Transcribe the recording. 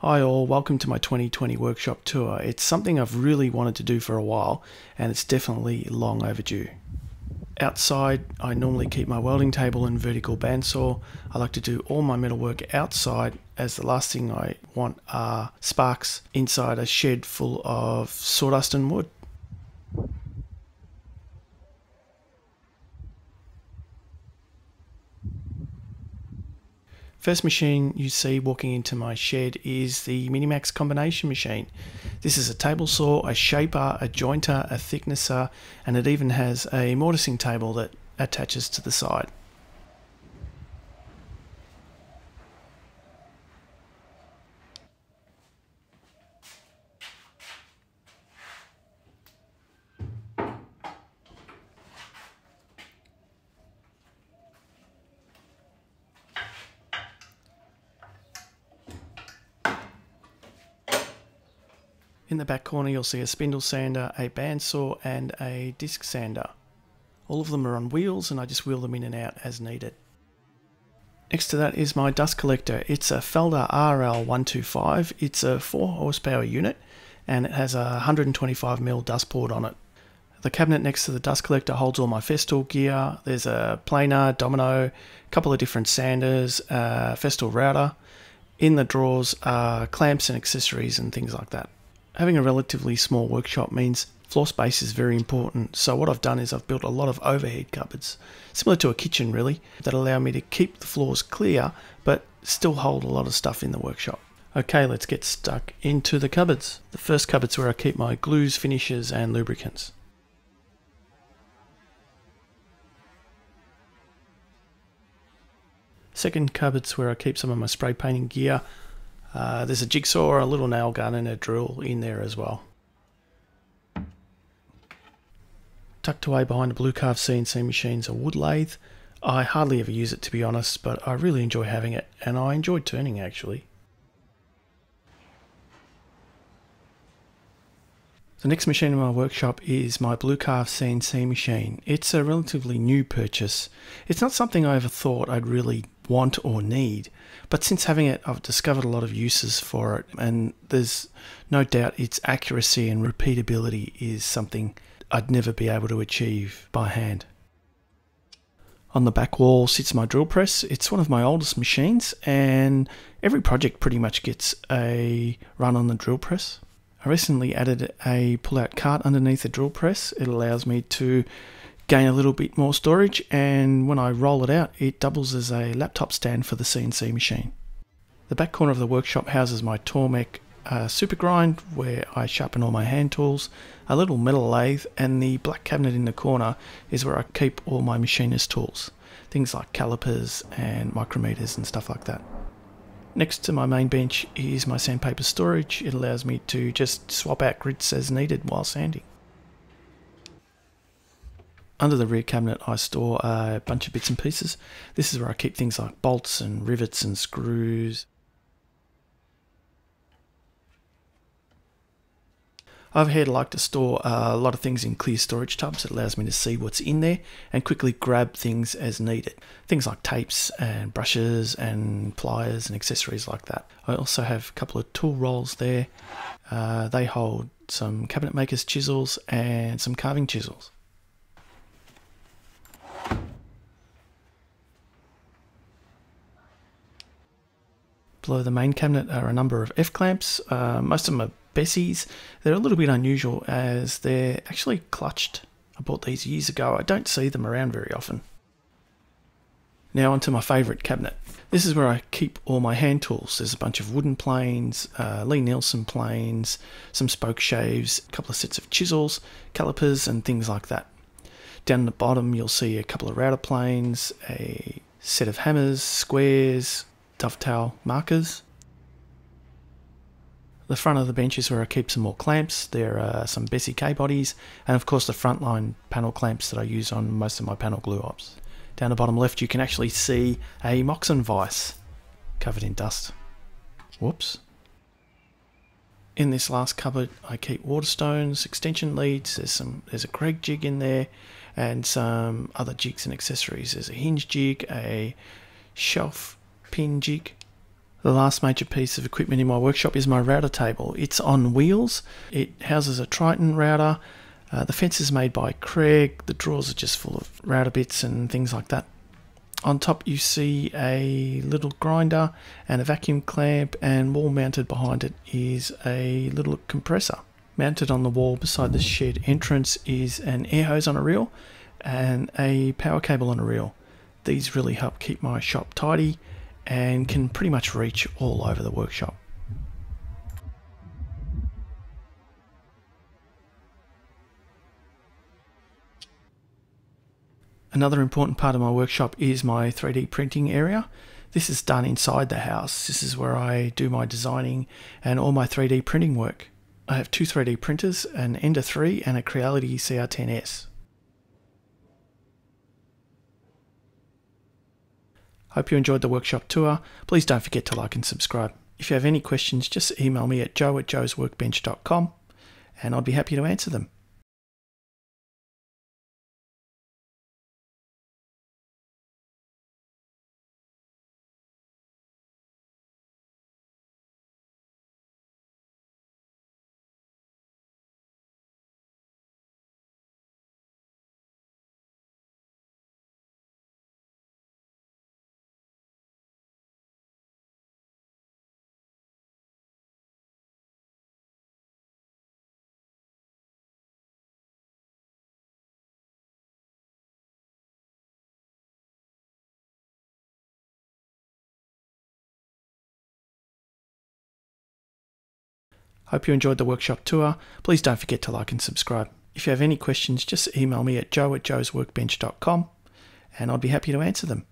Hi all, welcome to my 2020 workshop tour. It's something I've really wanted to do for a while and it's definitely long overdue. Outside, I normally keep my welding table and vertical bandsaw. I like to do all my metalwork outside as the last thing I want are sparks inside a shed full of sawdust and wood. First machine you see walking into my shed is the Minimax combination machine. This is a table saw, a shaper, a jointer, a thicknesser, and it even has a mortising table that attaches to the side. In the back corner you'll see a spindle sander, a bandsaw and a disc sander. All of them are on wheels and I just wheel them in and out as needed. Next to that is my dust collector. It's a Felder RL125. It's a 4 horsepower unit and it has a 125mm dust port on it. The cabinet next to the dust collector holds all my Festool gear. There's a planer, domino, a couple of different sanders, a Festool router. In the drawers are clamps and accessories and things like that having a relatively small workshop means floor space is very important. So what I've done is I've built a lot of overhead cupboards, similar to a kitchen really, that allow me to keep the floors clear but still hold a lot of stuff in the workshop. Okay, let's get stuck into the cupboards. The first cupboard's where I keep my glues, finishes and lubricants. Second cupboard's where I keep some of my spray painting gear, uh, there's a jigsaw, a little nail gun, and a drill in there as well. Tucked away behind a blue carve CNC machine's a wood lathe. I hardly ever use it to be honest, but I really enjoy having it, and I enjoy turning actually. The next machine in my workshop is my Blue Carve CNC machine. It's a relatively new purchase. It's not something I ever thought I'd really want or need. But since having it, I've discovered a lot of uses for it, and there's no doubt its accuracy and repeatability is something I'd never be able to achieve by hand. On the back wall sits my drill press. It's one of my oldest machines, and every project pretty much gets a run on the drill press. I recently added a pull-out cart underneath the drill press. It allows me to gain a little bit more storage and when I roll it out it doubles as a laptop stand for the CNC machine. The back corner of the workshop houses my Tormek uh, super grind where I sharpen all my hand tools, a little metal lathe and the black cabinet in the corner is where I keep all my machinist tools, things like calipers and micrometers and stuff like that. Next to my main bench is my sandpaper storage. It allows me to just swap out grits as needed while sanding. Under the rear cabinet, I store a bunch of bits and pieces. This is where I keep things like bolts and rivets and screws. Overhead, I like to store a lot of things in clear storage tubs. It allows me to see what's in there and quickly grab things as needed. Things like tapes and brushes and pliers and accessories like that. I also have a couple of tool rolls there. Uh, they hold some cabinet makers chisels and some carving chisels. Below the main cabinet are a number of F-clamps. Uh, most of them are Besseys. They're a little bit unusual as they're actually clutched. I bought these years ago. I don't see them around very often. Now onto my favourite cabinet. This is where I keep all my hand tools. There's a bunch of wooden planes, uh, Lie-Nielsen planes, some spoke shaves, a couple of sets of chisels, calipers and things like that. Down the bottom you'll see a couple of router planes, a set of hammers, squares, dovetail markers. The front of the bench is where I keep some more clamps. There are some Bessey K bodies, and of course the frontline panel clamps that I use on most of my panel glue ops. Down the bottom left you can actually see a Moxon vise covered in dust. Whoops. In this last cupboard I keep Waterstones, extension leads, there's some there's a Kreg jig in there and some other jigs and accessories. There's a hinge jig, a shelf pin jig. The last major piece of equipment in my workshop is my router table. It's on wheels. It houses a Triton router. Uh, the fence is made by Kreg. The drawers are just full of router bits and things like that. On top you see a little grinder and a vacuum clamp and wall mounted behind it is a little compressor. Mounted on the wall beside the shed entrance is an air hose on a reel and a power cable on a reel. These really help keep my shop tidy and can pretty much reach all over the workshop. Another important part of my workshop is my 3D printing area. This is done inside the house. This is where I do my designing and all my 3D printing work. I have two 3D printers, an Ender 3 and a Creality CR10S. Hope you enjoyed the workshop tour. Please don't forget to like and subscribe. If you have any questions, just email me at joe at joesworkbench.com and I'd be happy to answer them. Hope you enjoyed the workshop tour. Please don't forget to like and subscribe. If you have any questions, just email me at joe at joesworkbench.com and I'd be happy to answer them.